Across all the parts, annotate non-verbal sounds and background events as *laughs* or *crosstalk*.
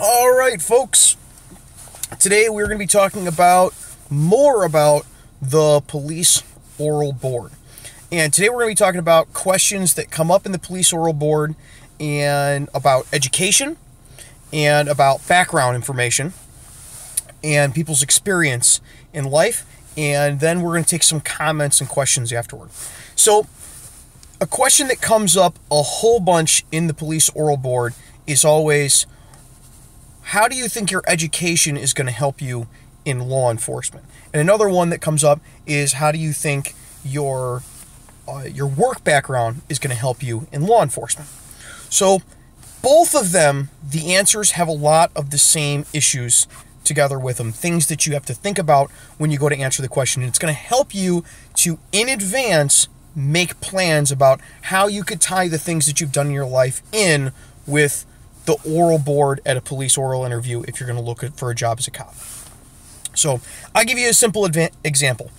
All right, folks. Today we're going to be talking about more about the police oral board. And today we're going to be talking about questions that come up in the police oral board and about education and about background information and people's experience in life. And then we're going to take some comments and questions afterward. So, a question that comes up a whole bunch in the police oral board is always how do you think your education is going to help you in law enforcement? And another one that comes up is how do you think your uh, your work background is going to help you in law enforcement? So both of them, the answers have a lot of the same issues together with them, things that you have to think about when you go to answer the question. And it's going to help you to, in advance, make plans about how you could tie the things that you've done in your life in with the oral board at a police oral interview if you're going to look for a job as a cop. So I'll give you a simple example.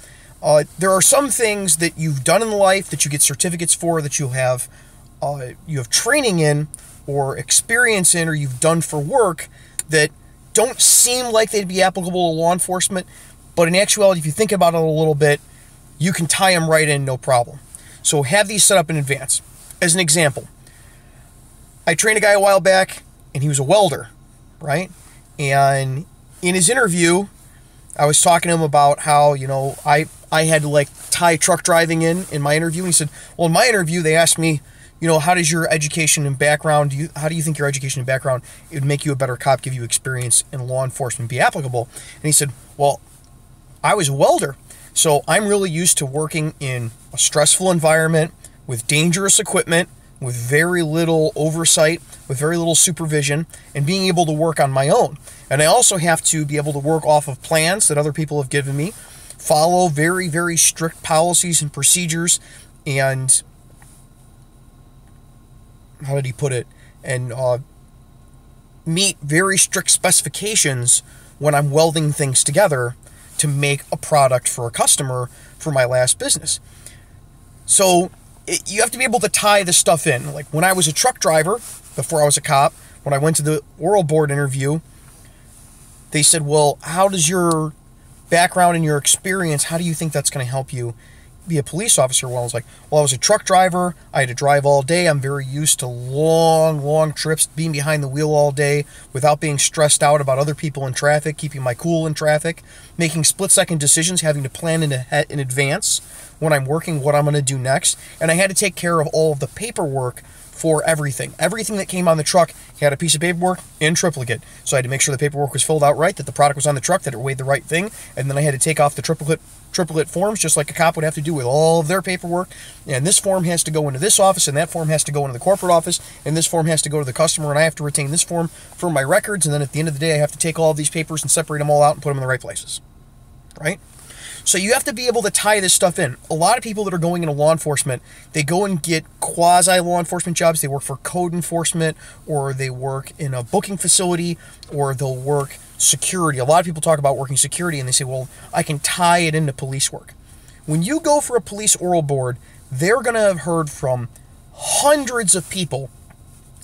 Uh, there are some things that you've done in life that you get certificates for that you have uh, you have training in or experience in or you've done for work that don't seem like they'd be applicable to law enforcement, but in actuality, if you think about it a little bit, you can tie them right in no problem. So have these set up in advance. As an example, I trained a guy a while back and he was a welder, right? And in his interview, I was talking to him about how, you know, I I had to like tie truck driving in in my interview and he said, "Well, in my interview they asked me, you know, how does your education and background, do you, how do you think your education and background it would make you a better cop, give you experience in law enforcement, be applicable?" And he said, "Well, I was a welder, so I'm really used to working in a stressful environment with dangerous equipment, with very little oversight, with very little supervision, and being able to work on my own. And I also have to be able to work off of plans that other people have given me, follow very, very strict policies and procedures, and how did he put it? And uh, meet very strict specifications when I'm welding things together to make a product for a customer for my last business. So it, you have to be able to tie this stuff in. Like when I was a truck driver before I was a cop, when I went to the oral board interview, they said, "Well, how does your background and your experience? How do you think that's going to help you be a police officer?" Well, I was like, "Well, I was a truck driver. I had to drive all day. I'm very used to long, long trips, being behind the wheel all day without being stressed out about other people in traffic, keeping my cool in traffic, making split-second decisions, having to plan in, in advance when I'm working what I'm going to do next, and I had to take care of all of the paperwork." for everything. Everything that came on the truck had a piece of paperwork in triplicate. So I had to make sure the paperwork was filled out right, that the product was on the truck, that it weighed the right thing, and then I had to take off the triplicate triplicate forms, just like a cop would have to do with all of their paperwork. And this form has to go into this office, and that form has to go into the corporate office, and this form has to go to the customer, and I have to retain this form for my records. And then at the end of the day, I have to take all of these papers and separate them all out and put them in the right places. Right? So you have to be able to tie this stuff in. A lot of people that are going into law enforcement, they go and get quasi law enforcement jobs. They work for code enforcement, or they work in a booking facility, or they'll work security. A lot of people talk about working security and they say, well, I can tie it into police work. When you go for a police oral board, they're going to have heard from hundreds of people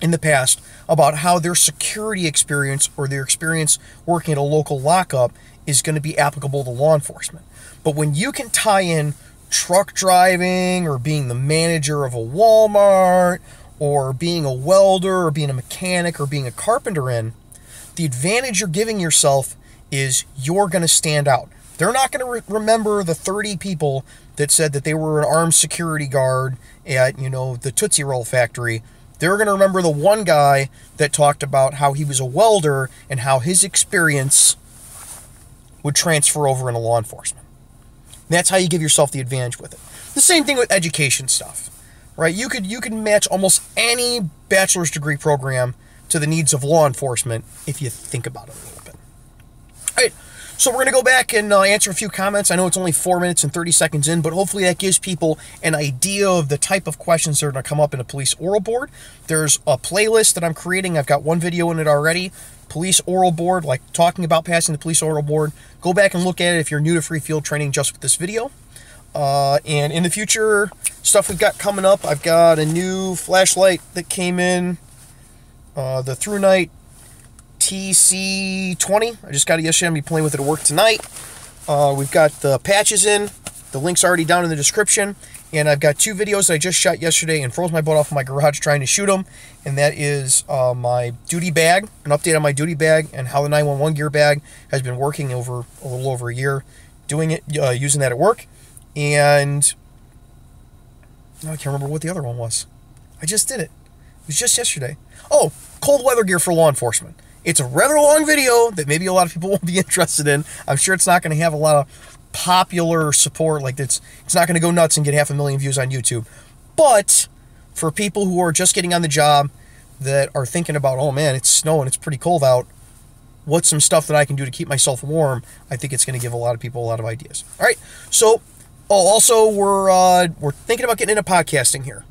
in the past about how their security experience or their experience working at a local lockup is going to be applicable to law enforcement. But when you can tie in truck driving or being the manager of a Walmart or being a welder or being a mechanic or being a carpenter in, the advantage you're giving yourself is you're going to stand out. They're not going to re- remember the 30 people that said that they were an armed security guard at, you know, the Tootsie Roll factory. They're going to remember the one guy that talked about how he was a welder and how his experience would transfer over into law enforcement. That's how you give yourself the advantage with it. The same thing with education stuff, right? You could you could match almost any bachelor's degree program to the needs of law enforcement if you think about it a little bit. All right. So we're going to go back and uh, answer a few comments. I know it's only four minutes and 30 seconds in, but hopefully that gives people an idea of the type of questions that are going to come up in a police oral board. There's a playlist that I'm creating. I've got one video in it already. Police oral board, like talking about passing the police oral board. Go back and look at it if you're new to free field training just with this video. Uh, and in the future, stuff we've got coming up, I've got a new flashlight that came in, uh, the ThruNite TC20. I just got it yesterday. I'm going to be playing with it at work tonight. Uh, we've got the patches in. The link's already down in the description. And I've got two videos that I just shot yesterday and froze my butt off in my garage trying to shoot them. And that is uh, my duty bag, an update on my duty bag, and how the 911 gear bag has been working over a little over a year, doing it, uh, using that at work. And I can't remember what the other one was. I just did it. It was just yesterday. Oh, cold weather gear for law enforcement. It's a rather long video that maybe a lot of people *laughs* won't be interested in. I'm sure it's not going to have a lot of popular support. Like it's it's not going to go nuts and get half a million views on YouTube. But for people who are just getting on the job that are thinking about, oh man, it's snowing, it's pretty cold out. What's some stuff that I can do to keep myself warm? I think it's going to give a lot of people a lot of ideas. All right. So, oh, also we're uh, we're thinking about getting into podcasting here.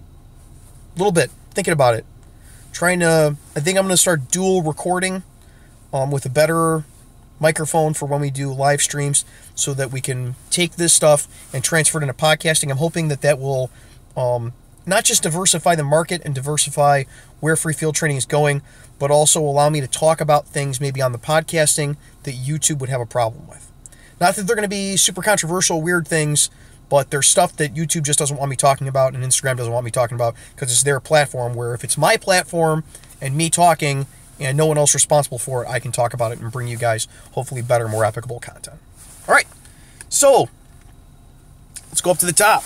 A little bit thinking about it trying to i think i'm going to start dual recording um, with a better microphone for when we do live streams so that we can take this stuff and transfer it into podcasting. I'm hoping that that will um, not just diversify the market and diversify where free field training is going but also allow me to talk about things maybe on the podcasting that youtube would have a problem with. Not that they're going to be super controversial weird things but there's stuff that YouTube just doesn't want me talking about and Instagram doesn't want me talking about because it's their platform. Where if it's my platform and me talking and no one else responsible for it, I can talk about it and bring you guys hopefully better, more applicable content. All right, so let's go up to the top.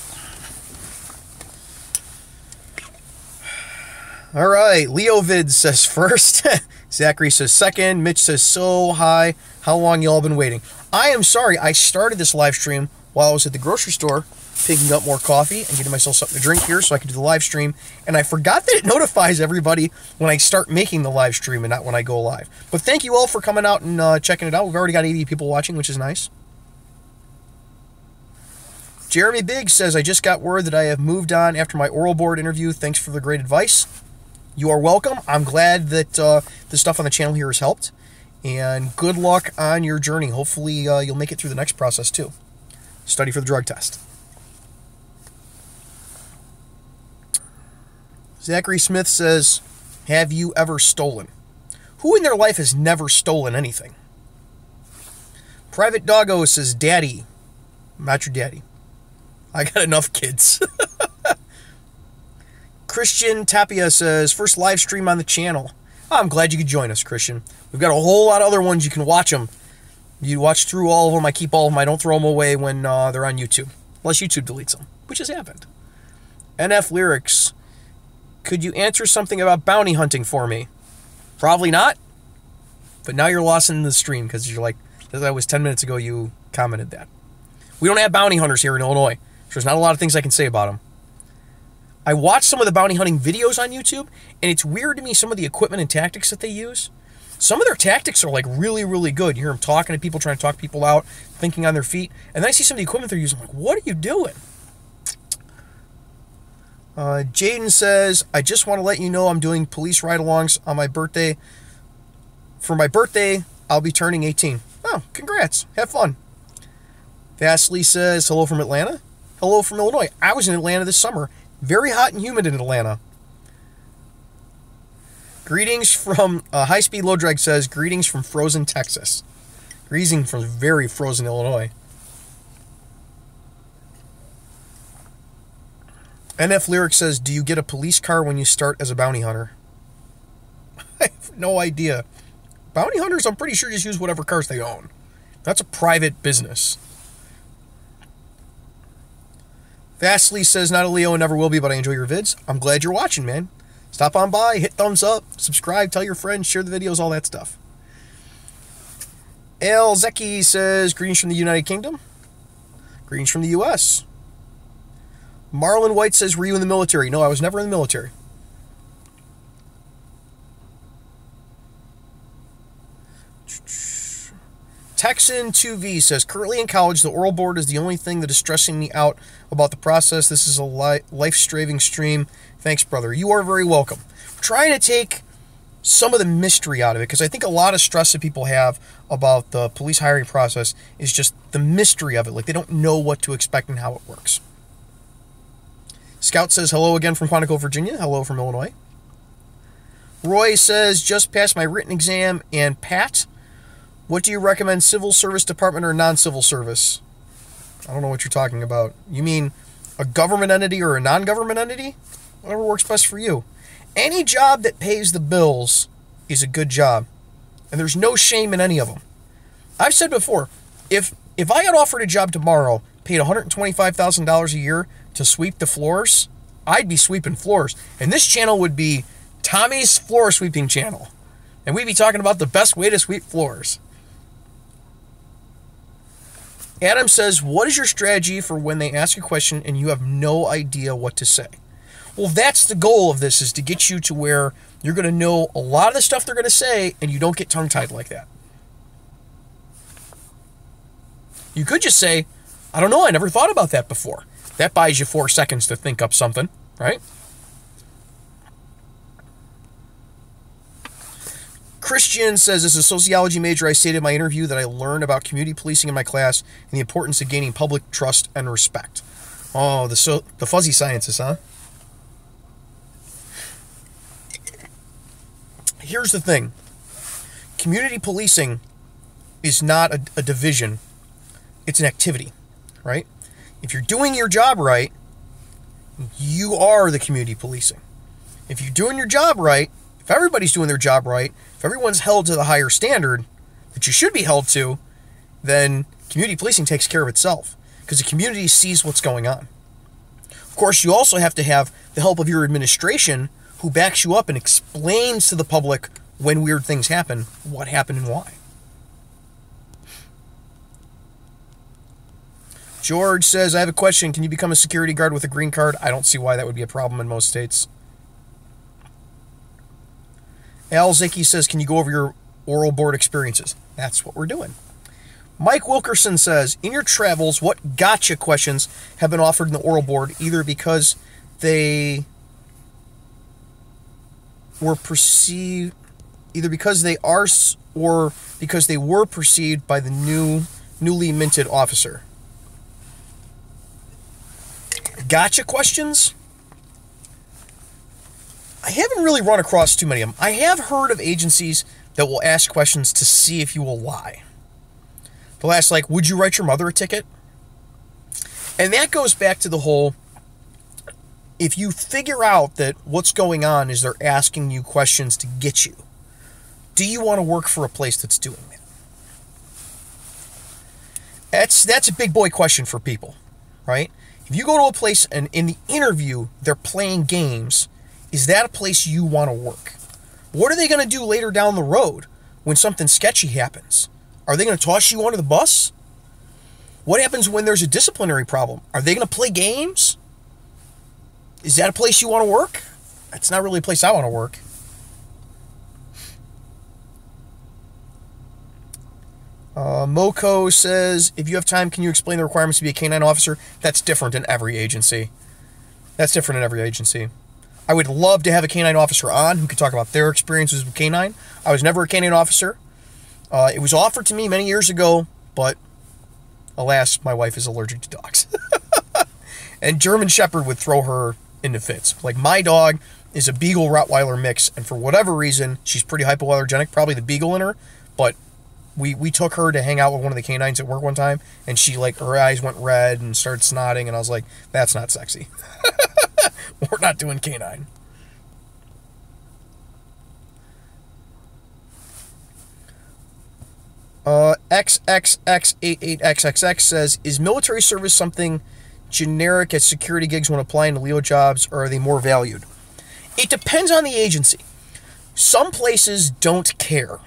All right, Leovid says *laughs* first. Zachary says second. Mitch says so high. How long y'all been waiting? I am sorry. I started this live stream while I was at the grocery store picking up more coffee and getting myself something to drink here so I could do the live stream. And I forgot that it *laughs* notifies everybody when I start making the live stream and not when I go live. But thank you all for coming out and uh, checking it out. We've already got 80 people watching, which is nice. Jeremy Biggs says, I just got word that I have moved on after my oral board interview. Thanks for the great advice. You are welcome. I'm glad that uh, the stuff on the channel here has helped. And good luck on your journey. Hopefully, uh, you'll make it through the next process too study for the drug test. Zachary Smith says, Have you ever stolen? Who in their life has never stolen anything? Private Doggo says, Daddy. Not your daddy. I got enough kids. *laughs* Christian Tapia says, First live stream on the channel. I'm glad you could join us, Christian. We've got a whole lot of other ones you can watch them you watch through all of them. I keep all of them. I don't throw them away when uh, they're on YouTube, unless YouTube deletes them, which has happened. NF Lyrics, could you answer something about bounty hunting for me? Probably not. But now you're lost in the stream because you're like, that was 10 minutes ago you commented that. We don't have bounty hunters here in Illinois. So there's not a lot of things I can say about them. I watched some of the bounty hunting videos on YouTube, and it's weird to me some of the equipment and tactics that they use some of their tactics are like really, really good. You hear them talking to people, trying to talk people out, thinking on their feet. And then I see some of the equipment they're using. I'm like, what are you doing? Uh, Jaden says, I just want to let you know I'm doing police ride alongs on my birthday. For my birthday, I'll be turning 18. Oh, congrats. Have fun. Vastly says, hello from Atlanta. Hello from Illinois. I was in Atlanta this summer. Very hot and humid in Atlanta. Greetings from uh, High Speed Low Drag says, Greetings from frozen Texas. Greetings from very frozen Illinois. NF Lyric says, Do you get a police car when you start as a bounty hunter? *laughs* I have no idea. Bounty hunters, I'm pretty sure, just use whatever cars they own. That's a private business. Vastly says, Not a Leo and never will be, but I enjoy your vids. I'm glad you're watching, man. Stop on by, hit thumbs up, subscribe, tell your friends, share the videos, all that stuff. El Zeki says, Greetings from the United Kingdom. Greetings from the U.S. Marlon White says, Were you in the military? No, I was never in the military. Texan 2V says, currently in college, the oral board is the only thing that is stressing me out about the process. This is a life striving stream. Thanks, brother. You are very welcome. Trying to take some of the mystery out of it because I think a lot of stress that people have about the police hiring process is just the mystery of it. Like they don't know what to expect and how it works. Scout says hello again from Quantico, Virginia. Hello from Illinois. Roy says, just passed my written exam and Pat, what do you recommend, civil service department or non civil service? I don't know what you're talking about. You mean a government entity or a non government entity? Whatever works best for you. Any job that pays the bills is a good job. And there's no shame in any of them. I've said before, if if I got offered a job tomorrow, paid $125,000 a year to sweep the floors, I'd be sweeping floors. And this channel would be Tommy's floor sweeping channel. And we'd be talking about the best way to sweep floors. Adam says, What is your strategy for when they ask a question and you have no idea what to say? Well, that's the goal of this is to get you to where you're going to know a lot of the stuff they're going to say and you don't get tongue tied like that. You could just say, I don't know, I never thought about that before. That buys you four seconds to think up something, right? Christian says, as a sociology major, I stated in my interview that I learned about community policing in my class and the importance of gaining public trust and respect. Oh, the so the fuzzy sciences, huh? Here's the thing. Community policing is not a, a division. It's an activity, right? If you're doing your job right, you are the community policing. If you're doing your job right, if everybody's doing their job right, if everyone's held to the higher standard that you should be held to, then community policing takes care of itself because the community sees what's going on. Of course, you also have to have the help of your administration who backs you up and explains to the public when weird things happen, what happened and why. George says, I have a question. Can you become a security guard with a green card? I don't see why that would be a problem in most states. Al Zicki says, Can you go over your oral board experiences? That's what we're doing. Mike Wilkerson says, In your travels, what gotcha questions have been offered in the oral board, either because they were perceived, either because they are or because they were perceived by the new, newly minted officer? Gotcha questions? I haven't really run across too many of them. I have heard of agencies that will ask questions to see if you will lie. They'll ask, like, would you write your mother a ticket? And that goes back to the whole if you figure out that what's going on is they're asking you questions to get you, do you want to work for a place that's doing that? That's that's a big boy question for people, right? If you go to a place and in the interview they're playing games is that a place you want to work? What are they going to do later down the road when something sketchy happens? Are they going to toss you under the bus? What happens when there's a disciplinary problem? Are they going to play games? Is that a place you want to work? That's not really a place I want to work. Uh, Moko says, if you have time, can you explain the requirements to be a canine officer? That's different in every agency. That's different in every agency. I would love to have a canine officer on who could talk about their experiences with canine. I was never a canine officer. Uh, it was offered to me many years ago, but alas, my wife is allergic to dogs. *laughs* and German Shepherd would throw her into fits. Like my dog is a Beagle Rottweiler mix, and for whatever reason, she's pretty hypoallergenic, probably the Beagle in her, but we, we took her to hang out with one of the canines at work one time, and she like her eyes went red and started snotting, and I was like, that's not sexy. *laughs* We're not doing canine. Uh, XXX88XXX says, Is military service something generic as security gigs when applying to Leo jobs, or are they more valued? It depends on the agency. Some places don't care.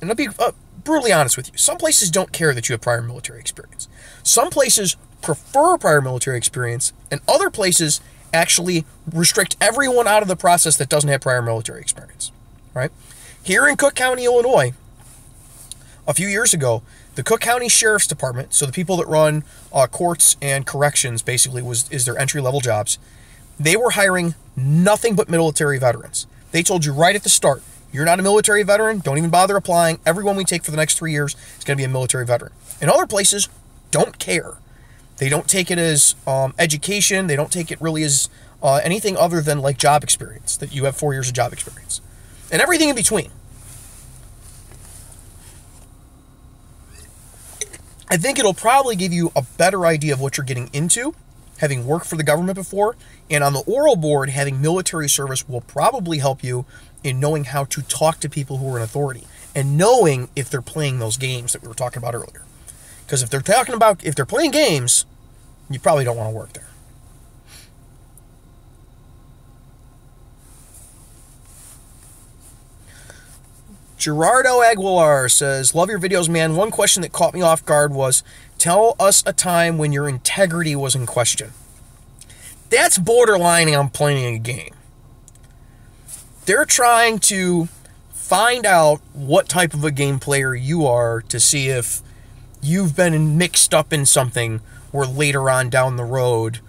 And I'll be uh, brutally honest with you. Some places don't care that you have prior military experience. Some places prefer prior military experience, and other places actually restrict everyone out of the process that doesn't have prior military experience, right? Here in Cook County, Illinois, a few years ago, the Cook County Sheriff's Department, so the people that run uh, courts and corrections, basically was is their entry level jobs. They were hiring nothing but military veterans. They told you right at the start, you're not a military veteran, don't even bother applying. Everyone we take for the next three years is going to be a military veteran. In other places, don't care. They don't take it as um, education. They don't take it really as uh, anything other than like job experience, that you have four years of job experience. and everything in between. I think it'll probably give you a better idea of what you're getting into, having worked for the government before, and on the oral board, having military service will probably help you in knowing how to talk to people who are in authority and knowing if they're playing those games that we were talking about earlier. Because if they're talking about, if they're playing games, you probably don't want to work there. Gerardo Aguilar says, Love your videos, man. One question that caught me off guard was tell us a time when your integrity was in question. That's borderlining on playing a game. They're trying to find out what type of a game player you are to see if you've been mixed up in something where later on down the road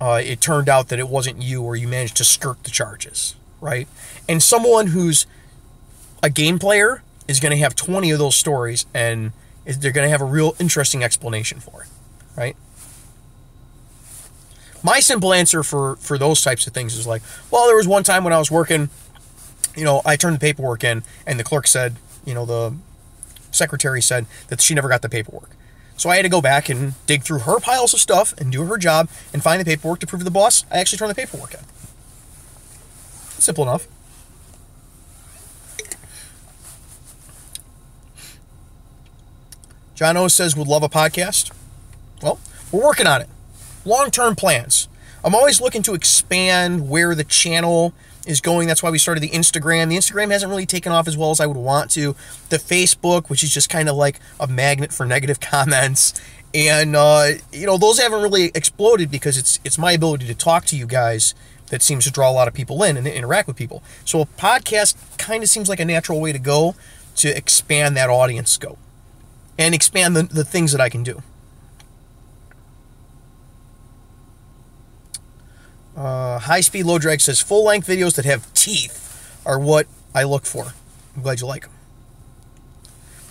uh, it turned out that it wasn't you or you managed to skirt the charges, right? And someone who's a game player is going to have 20 of those stories and they're going to have a real interesting explanation for it, right? My simple answer for for those types of things is like, well, there was one time when I was working, you know, I turned the paperwork in and the clerk said, you know, the secretary said that she never got the paperwork. So I had to go back and dig through her piles of stuff and do her job and find the paperwork to prove to the boss I actually turned the paperwork in. Simple enough. John O says would love a podcast. Well, we're working on it. Long term plans. I'm always looking to expand where the channel is going. That's why we started the Instagram. The Instagram hasn't really taken off as well as I would want to. The Facebook, which is just kind of like a magnet for negative *laughs* comments. And uh, you know, those haven't really exploded because it's it's my ability to talk to you guys that seems to draw a lot of people in and interact with people. So a podcast kind of seems like a natural way to go to expand that audience scope and expand the, the things that I can do. Uh, high speed low drag says full length videos that have teeth are what I look for. I'm glad you like them.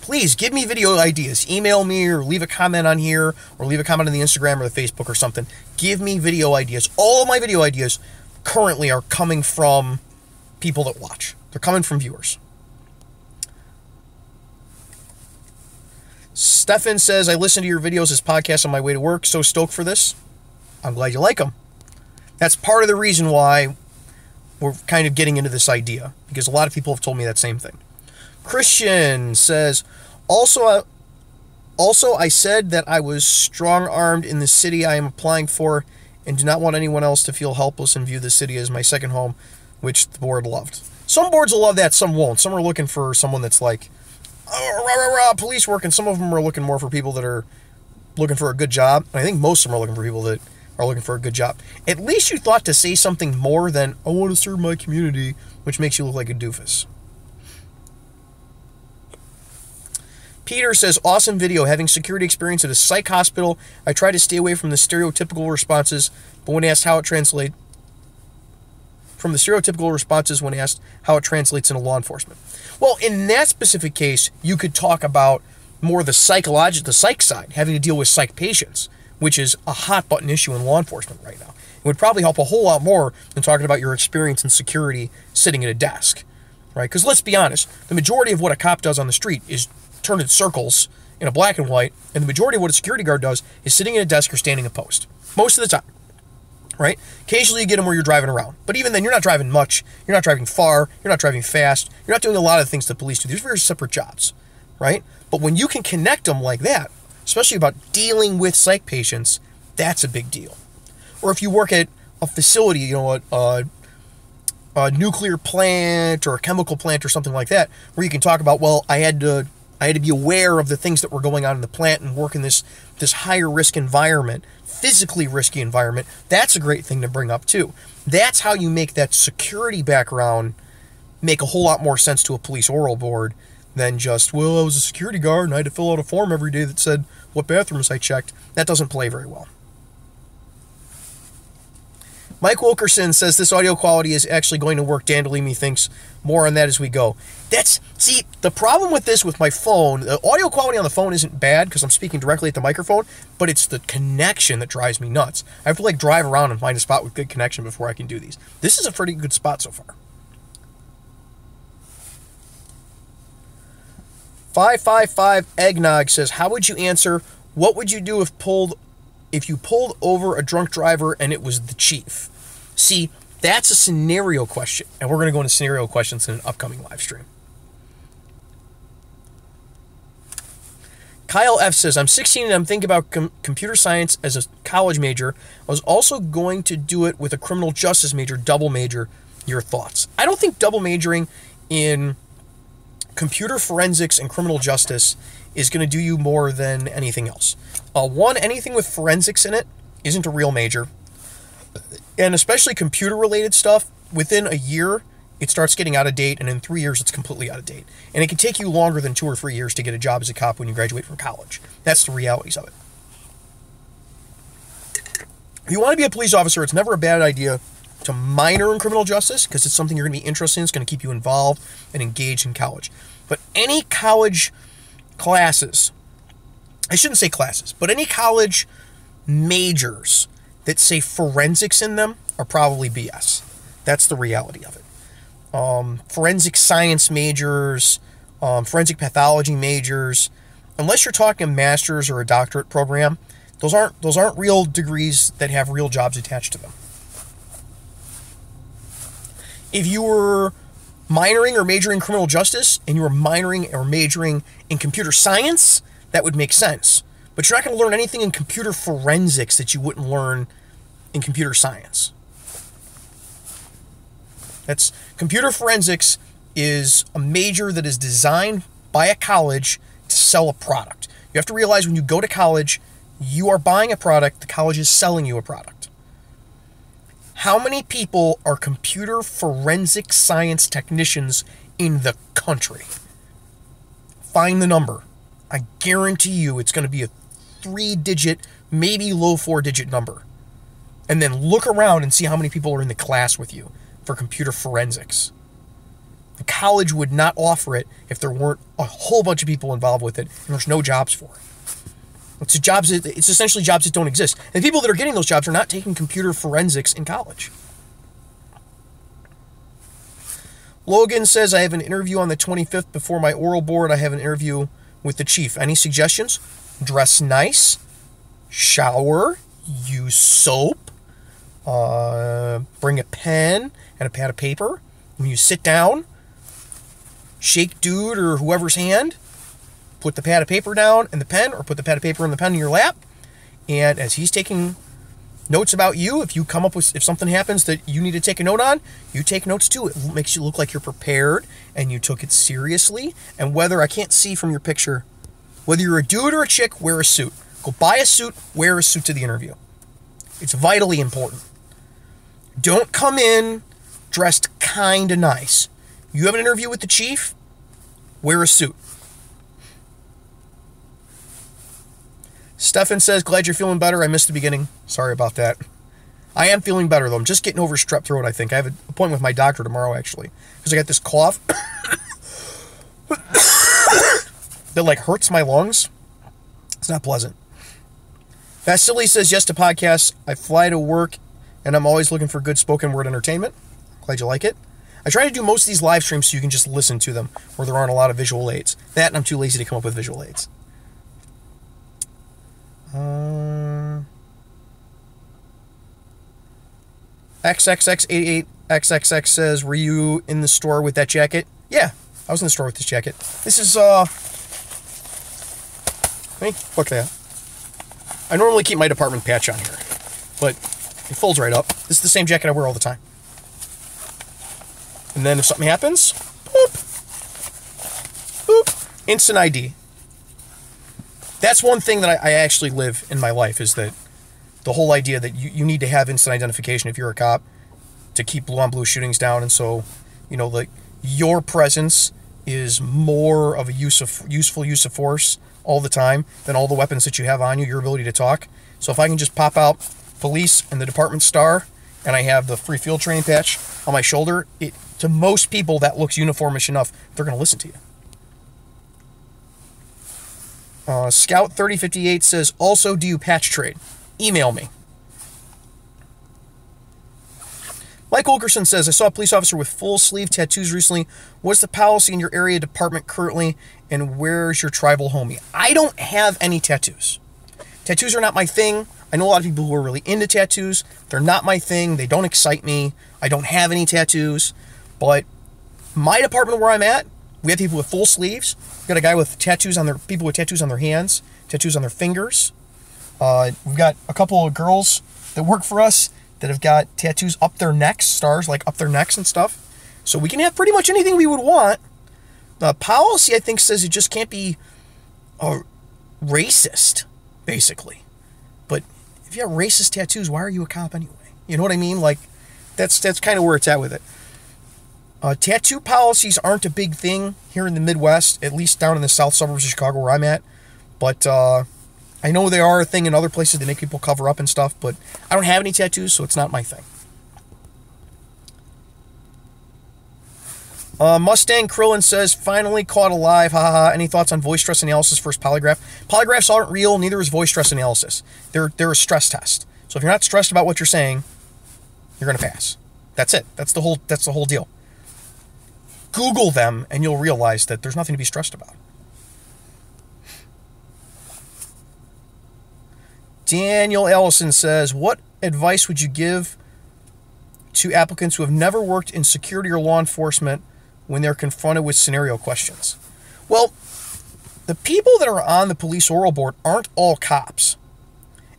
Please give me video ideas. Email me or leave a comment on here or leave a comment on the Instagram or the Facebook or something. Give me video ideas. All of my video ideas currently are coming from people that watch, they're coming from viewers. Stefan says, I listen to your videos as podcasts on my way to work. So stoked for this. I'm glad you like them. That's part of the reason why we're kind of getting into this idea because a lot of people have told me that same thing. Christian says, also, uh, also I said that I was strong armed in the city I am applying for and do not want anyone else to feel helpless and view the city as my second home, which the board loved. Some boards will love that, some won't. Some are looking for someone that's like, oh, rah, rah, rah, police work, and some of them are looking more for people that are looking for a good job. I think most of them are looking for people that are looking for a good job. At least you thought to say something more than, I want to serve my community, which makes you look like a doofus. Peter says, awesome video. Having security experience at a psych hospital, I try to stay away from the stereotypical responses, but when asked how it translates, from the stereotypical responses when asked how it translates into law enforcement. Well, in that specific case, you could talk about more the psychological, the psych side, having to deal with psych patients, which is a hot button issue in law enforcement right now. It would probably help a whole lot more than talking about your experience in security sitting at a desk, right? Because let's be honest, the majority of what a cop does on the street is turn in circles in a black and white, and the majority of what a security guard does is sitting at a desk or standing a post most of the time right? Occasionally you get them where you're driving around. But even then, you're not driving much. You're not driving far. You're not driving fast. You're not doing a lot of things the police do. These are very separate jobs, right? But when you can connect them like that, especially about dealing with psych patients, that's a big deal. Or if you work at a facility, you know, a, a, a nuclear plant or a chemical plant or something like that, where you can talk about, well, I had to I had to be aware of the things that were going on in the plant and work in this this higher risk environment, physically risky environment. That's a great thing to bring up too. That's how you make that security background make a whole lot more sense to a police oral board than just, well, I was a security guard and I had to fill out a form every day that said what bathrooms I checked. That doesn't play very well. Mike Wilkerson says this audio quality is actually going to work. Dandolini thinks more on that as we go. That's see the problem with this with my phone. The audio quality on the phone isn't bad because I'm speaking directly at the microphone, but it's the connection that drives me nuts. I have to like drive around and find a spot with good connection before I can do these. This is a pretty good spot so far. Five five five eggnog says, "How would you answer? What would you do if pulled if you pulled over a drunk driver and it was the chief? See, that's a scenario question. And we're going to go into scenario questions in an upcoming live stream. Kyle F says, I'm 16 and I'm thinking about com- computer science as a college major. I was also going to do it with a criminal justice major, double major. Your thoughts? I don't think double majoring in computer forensics and criminal justice is going to do you more than anything else. Uh, one, anything with forensics in it isn't a real major. And especially computer related stuff, within a year, it starts getting out of date, and in three years, it's completely out of date. And it can take you longer than two or three years to get a job as a cop when you graduate from college. That's the realities of it. If you want to be a police officer, it's never a bad idea to minor in criminal justice because it's something you're going to be interested in. It's going to keep you involved and engaged in college. But any college classes, I shouldn't say classes, but any college majors that say forensics in them are probably BS. That's the reality of it um, forensic science majors, um, forensic pathology majors, unless you're talking a master's or a doctorate program, those aren't those aren't real degrees that have real jobs attached to them. If you were minoring or majoring in criminal justice and you were minoring or majoring in computer science, that would make sense. But you're not going to learn anything in computer forensics that you wouldn't learn in computer science. That's computer forensics is a major that is designed by a college to sell a product. You have to realize when you go to college, you are buying a product, the college is selling you a product. How many people are computer forensic science technicians in the country? Find the number. I guarantee you it's going to be a three digit, maybe low four digit number. And then look around and see how many people are in the class with you for computer forensics. The college would not offer it if there weren't a whole bunch of people involved with it and there's no jobs for it. It's jobs. It's essentially jobs that don't exist, and the people that are getting those jobs are not taking computer forensics in college. Logan says, "I have an interview on the 25th before my oral board. I have an interview with the chief. Any suggestions? Dress nice, shower, use soap, uh, bring a pen, and a pad of paper. When you sit down, shake dude or whoever's hand, put the pad of paper down and the pen, or put the pad of paper and the pen in your lap. And as he's taking notes about you, if you come up with, if something happens that you need to take a note on, you take notes too. It makes you look like you're prepared and you took it seriously. And whether, I can't see from your picture, whether you're a dude or a chick, wear a suit. Go buy a suit, wear a suit to the interview. It's vitally important. Don't come in dressed kind of nice. You have an interview with the chief, wear a suit. Stefan says, Glad you're feeling better. I missed the beginning. Sorry about that. I am feeling better though. I'm just getting over strep throat, I think. I have an appointment with my doctor tomorrow actually. Because I got this cough *coughs* that like hurts my lungs. It's not pleasant. Vasily says yes to podcasts. I fly to work and I'm always looking for good spoken word entertainment. Glad you like it. I try to do most of these live streams so you can just listen to them, where there aren't a lot of visual aids. That, and I'm too lazy to come up with visual aids. Uh, XXX88XXX says, Were you in the store with that jacket? Yeah, I was in the store with this jacket. This is, uh. Let me look that. I normally keep my department patch on here, but it folds right up. This is the same jacket I wear all the time. And then if something happens, boop, boop, instant ID. That's one thing that I, I actually live in my life is that the whole idea that you, you need to have instant identification if you're a cop to keep blue on blue shootings down. And so, you know, like your presence is more of a use of useful use of force all the time than all the weapons that you have on you, your ability to talk. So if I can just pop out police and the department star and I have the free field training patch on my shoulder, it to most people that looks uniformish enough, they're going to listen to you. Uh, Scout 3058 says, also, do you patch trade? Email me. Mike Olgerson says, I saw a police officer with full sleeve tattoos recently. What's the policy in your area department currently, and where's your tribal homie? I don't have any tattoos. Tattoos are not my thing. I know a lot of people who are really into tattoos. They're not my thing. They don't excite me. I don't have any tattoos. But my department where I'm at, we have people with full sleeves. We've got a guy with tattoos on their people with tattoos on their hands, tattoos on their fingers. Uh, we've got a couple of girls that work for us that have got tattoos up their necks, stars like up their necks and stuff. So we can have pretty much anything we would want. The policy, I think, says it just can't be a racist, basically. But if you have racist tattoos, why are you a cop anyway? You know what I mean? Like, that's that's kind of where it's at with it. Uh, tattoo policies aren't a big thing here in the Midwest, at least down in the south suburbs of Chicago where I'm at. But uh, I know they are a thing in other places. They make people cover up and stuff, but I don't have any tattoos, so it's not my thing. Uh, Mustang Krillin says, finally caught alive. Ha ha. Any thoughts on voice stress analysis versus polygraph? Polygraphs aren't real, neither is voice stress analysis. They're, they're a stress test. So if you're not stressed about what you're saying, you're going to pass. That's it. That's the whole that's the whole deal. Google them and you'll realize that there's nothing to be stressed about. Daniel Ellison says, What advice would you give to applicants who have never worked in security or law enforcement when they're confronted with scenario questions? Well, the people that are on the police oral board aren't all cops,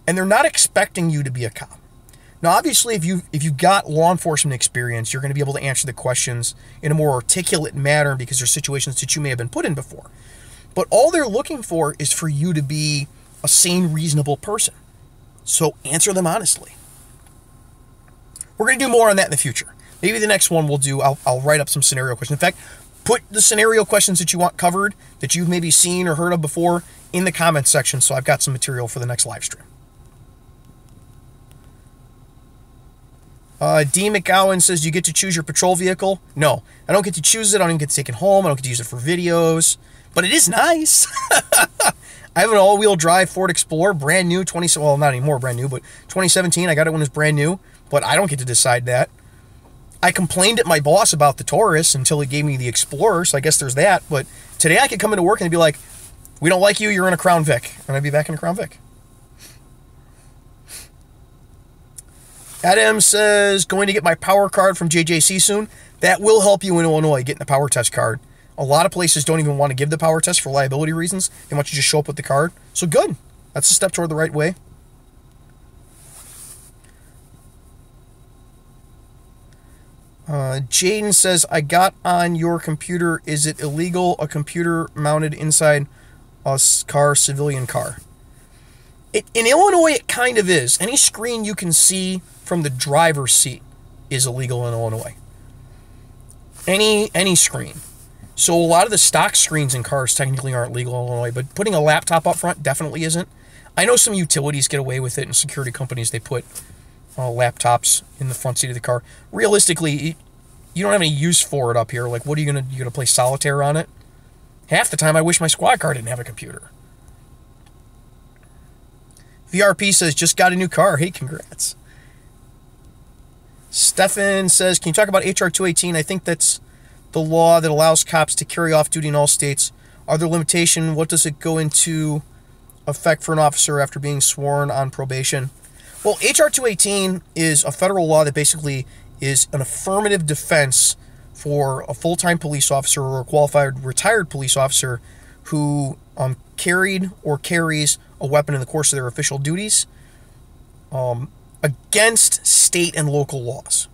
and they're not expecting you to be a cop. Now, obviously, if you if you got law enforcement experience, you're going to be able to answer the questions in a more articulate manner because there's situations that you may have been put in before. But all they're looking for is for you to be a sane, reasonable person. So answer them honestly. We're going to do more on that in the future. Maybe the next one we'll do, I'll, I'll write up some scenario questions. In fact, put the scenario questions that you want covered, that you've maybe seen or heard of before, in the comments section so I've got some material for the next live stream. Uh, D. McGowan says, you get to choose your patrol vehicle? No, I don't get to choose it. I don't even get to take it home. I don't get to use it for videos. But it is nice. *laughs* I have an all-wheel drive Ford Explorer, brand new, 20 well, not anymore brand new, but 2017. I got it when it was brand new, but I don't get to decide that. I complained at my boss about the Taurus until he gave me the Explorer, so I guess there's that. But today I could come into work and be like, "We don't like you. You're in a Crown Vic," and I'd be back in a Crown Vic. Adam says, "Going to get my power card from JJC soon. That will help you in Illinois getting the power test card. A lot of places don't even want to give the power test for liability reasons. They want you to just show up with the card. So good. That's a step toward the right way. Uh, Jaden says, I got on your computer. Is it illegal? A computer mounted inside a car, civilian car. It, in Illinois, it kind of is. Any screen you can see from the driver's seat is illegal in Illinois. Any any screen. So a lot of the stock screens in cars technically aren't legal in Illinois, but putting a laptop up front definitely isn't. I know some utilities get away with it, and security companies they put uh, laptops in the front seat of the car. Realistically, you don't have any use for it up here. Like, what are you gonna you gonna play solitaire on it? Half the time, I wish my squad car didn't have a computer. VRP says just got a new car. Hey, congrats. Stefan says, can you talk about HR 218? I think that's the law that allows cops to carry off duty in all states. Are there limitations? What does it go into effect for an officer after being sworn on probation? Well, HR 218 is a federal law that basically is an affirmative defense for a full time police officer or a qualified retired police officer who um, carried or carries a weapon in the course of their official duties um, against state and local laws,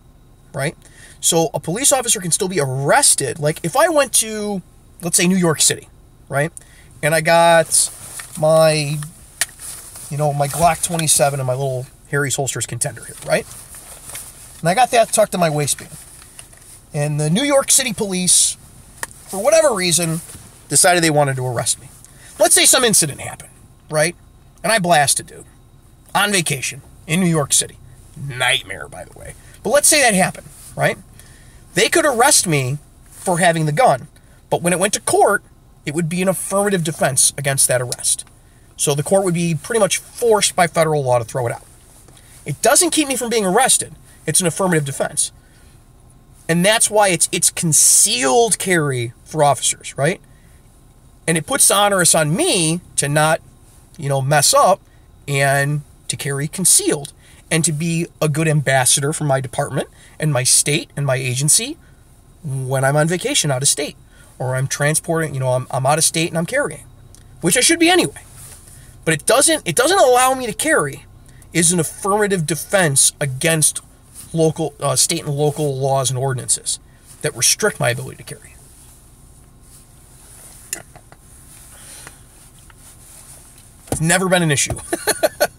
right? So a police officer can still be arrested. Like if I went to, let's say, New York City, right? And I got my, you know, my Glock 27 and my little Harry's holsters contender here, right? And I got that tucked in my waistband. And the New York City police, for whatever reason, decided they wanted to arrest me. Let's say some incident happened, right? And I blasted dude on vacation in New York City. Nightmare, by the way. But let's say that happened, right? They could arrest me for having the gun, but when it went to court, it would be an affirmative defense against that arrest. So the court would be pretty much forced by federal law to throw it out. It doesn't keep me from being arrested. It's an affirmative defense. And that's why it's it's concealed carry for officers, right? And it puts the onus on me to not, you know, mess up and to carry concealed and to be a good ambassador for my department and my state and my agency when I'm on vacation out of state or I'm transporting, you know, I'm, I'm out of state and I'm carrying, which I should be anyway. But it doesn't it doesn't allow me to carry is an affirmative defense against local uh, state and local laws and ordinances that restrict my ability to carry. It's never been an issue. *laughs*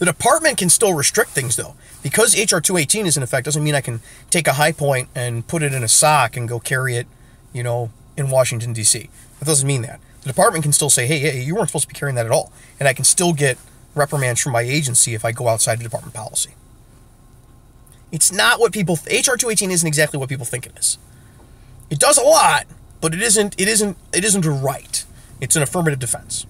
the department can still restrict things though. Because HR 218 is in effect doesn't mean I can take a high and put it in a sock and go carry it, you know, in Washington D.C. That doesn't mean that. The department can still say, "Hey, hey, you weren't supposed to be carrying that at all," and I can still get reprimands from my agency if I go outside the department policy. It's not what people HR 218 isn't exactly what people think it is. It does a lot, but it isn't it isn't it isn't a right. It's an affirmative defense.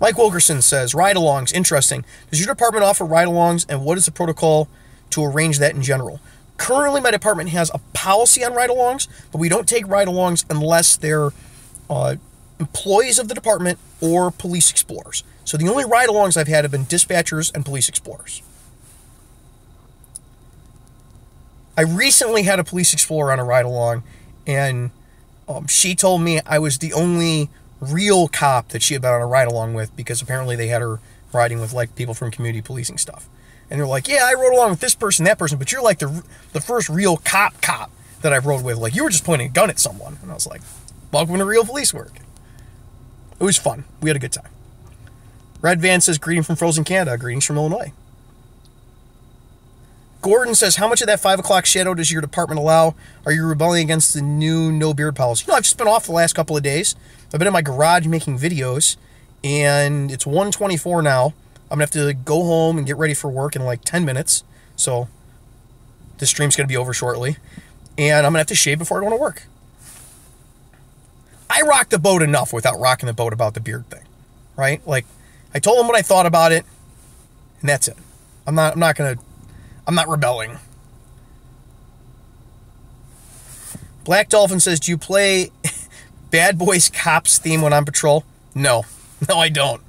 Mike Wilkerson says, ride-alongs, interesting. Does your department offer ride-alongs and what is the protocol to arrange that in general? Currently, my department has a policy on ride-alongs, but we don't take ride-alongs unless they're uh, employees of the department or police explorers. So the only ride-alongs I've had have been dispatchers and police explorers. I recently had a police explorer on a ride-along, and um, she told me I was the only real cop that she had been on a ride along with because apparently they had her riding with like people from community policing stuff. And they're like, yeah, I rode along with this person, that person, but you're like the the first real cop cop that I rode with. Like you were just pointing a gun at someone, and I was like, welcome to real police work. It was fun. We had a good time. Red Van says, greeting from frozen Canada. Greetings from Illinois. Gordon says, How much of that 5 o'clock shadow does your department allow? Are you rebelling against the new no beard policy? You know, I've just been off the last couple of days. I've been in my garage making videos, and it's 124 now. I'm going to have to go home and get ready for work in like 10 minutes. So the stream's going to be over shortly. And I'm going to have to shave before I go to work. I rocked the boat enough without rocking the boat about the beard thing, right? Like, I told them what I thought about it, and that's it. I'm not. I'm not gonna I'm not rebelling. Black Dolphin says, Do you play Bad Boys Cops theme when on patrol? No. *laughs* No, I don't.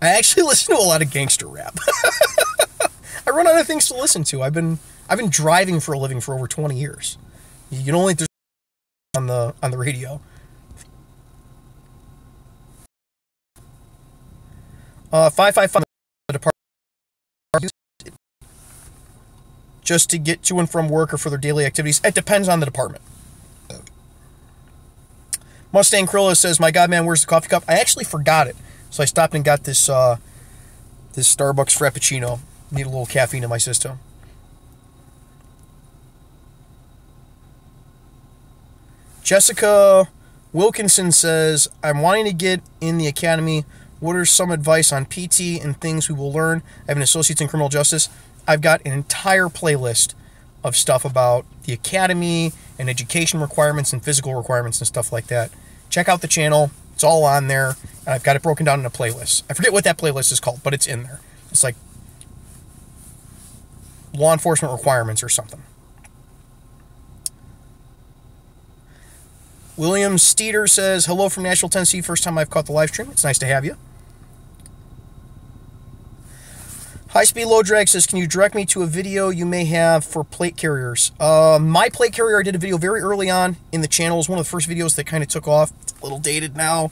I actually *laughs* listen to a lot of gangster rap. *laughs* I run out of things to listen to. I've been I've been driving for a living for over 20 years. You can only on the on the radio. Uh, 555 just to get to and from work or for their daily activities. It depends on the department. Mustang Krilla says, "My God, man, where's the coffee cup? I actually forgot it, so I stopped and got this uh, this Starbucks Frappuccino. Need a little caffeine in my system." Jessica Wilkinson says, "I'm wanting to get in the academy. What are some advice on PT and things we will learn? I have an associate's in criminal justice. I've got an entire playlist of stuff about the academy and education requirements and physical requirements and stuff like that. Check out the channel. It's all on there. And I've got it broken down in a playlist. I forget what that playlist is called, but it's in there. It's like law enforcement requirements or something. William Steeder says, Hello from Nashville, Tennessee. First time I've caught the live stream. It's nice to have you. High Speed Low Drag says, Can you direct me to a video you may have for plate carriers? Uh, my plate carrier, I did a video very early on in the channel. It was one of the first videos that kind of took off. It's a little dated now.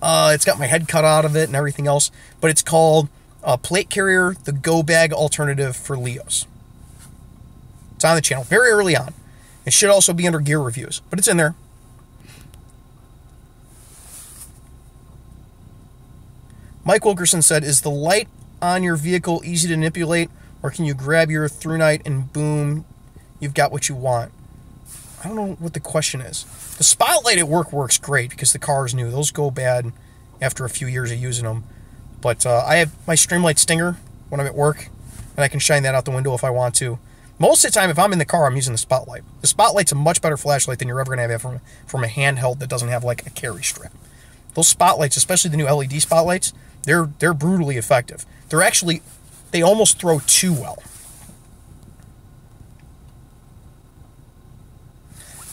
Uh, it's got my head cut out of it and everything else. But it's called uh, Plate Carrier, the Go Bag Alternative for Leos. It's on the channel very early on. It should also be under gear reviews, but it's in there. Mike Wilkerson said, Is the light on your vehicle easy to manipulate, or can you grab your Streamlight and boom, you've got what you want? I don't know what the question is. The spotlight at work works great because the car is new. Those go bad after a few years of using them. But uh, I have my Streamlight Stinger when I'm at work, and I can shine that out the window if I want to. Most of the time, if I'm in the car, I'm using the spotlight. The spotlight's a much better flashlight than you're ever going to have from, from a handheld that doesn't have like a carry strap. Those spotlights, especially the new LED spotlights, they're they're brutally effective. They're actually they almost throw too well.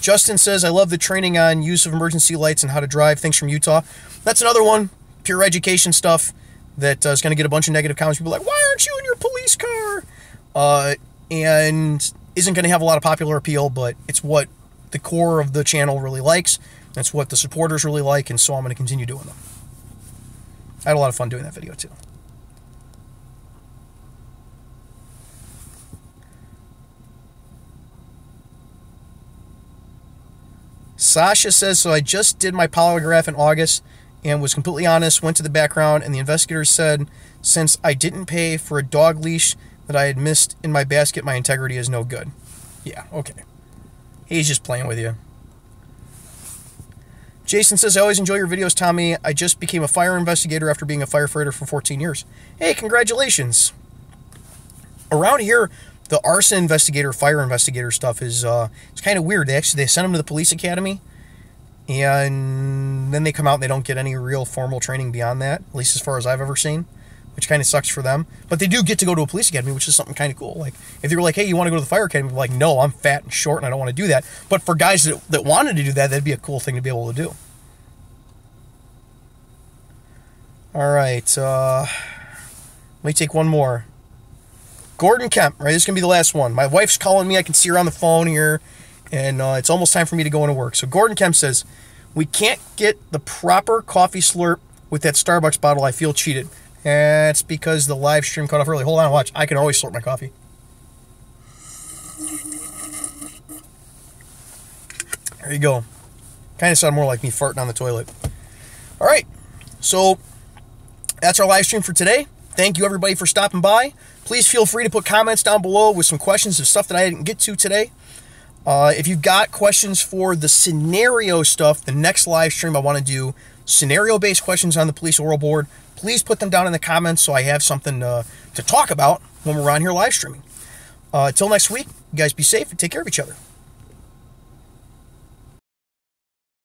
Justin says, I love the training on use of emergency lights and how to drive. Things from Utah. That's another one, pure education stuff that uh, is going to get a bunch of negative comments. People like, why aren't you in your police car? Uh, and isn't going to have a lot of popular appeal, but it's what the core of the channel really likes. That's what the supporters really like, and so I'm going to continue doing them. I had a lot of fun doing that video too. Sasha says, So I just did my polygraph in August and was completely honest, went to the background, and the investigator said, Since I didn't pay for a dog leash that I had missed in my basket, my integrity is no good. Yeah, okay. He's just playing with you. Jason says, I always enjoy your videos, Tommy. I just became a fire investigator after being a firefighter for 14 years. Hey, congratulations. Around here, the arson investigator, fire investigator stuff is uh, it's kind of weird. They actually they send them to the police academy, and then they come out and they don't get any real formal training beyond that, at least as far as I've ever seen, which kind of sucks for them. But they do get to go to a police academy, which is something kind of cool. Like if they were like, hey, you want to go to the fire academy? like, no, I'm fat and short and I don't want to do that. But for guys that, that wanted to do that, that'd be a cool thing to be able to do. All right, uh, let me take one more. Gordon Kemp, right? This is going to be the last one. My wife's calling me. I can see her on the phone here, and uh, it's almost time for me to go into work. So Gordon Kemp says, We can't get the proper coffee slurp with that Starbucks bottle. I feel cheated. That's because the live stream cut off early. Hold on, watch. I can always slurp my coffee. There you go. Kind of sound more like me farting on the toilet. All right. So that's our live stream for today. Thank you, everybody, for stopping by. Please feel free to put comments down below with some questions of stuff that I didn't get to today. Uh, if you've got questions for the scenario stuff, the next live stream I want to do scenario based questions on the police oral board, please put them down in the comments so I have something uh, to talk about when we're on here live streaming. Uh, until next week, you guys be safe and take care of each other.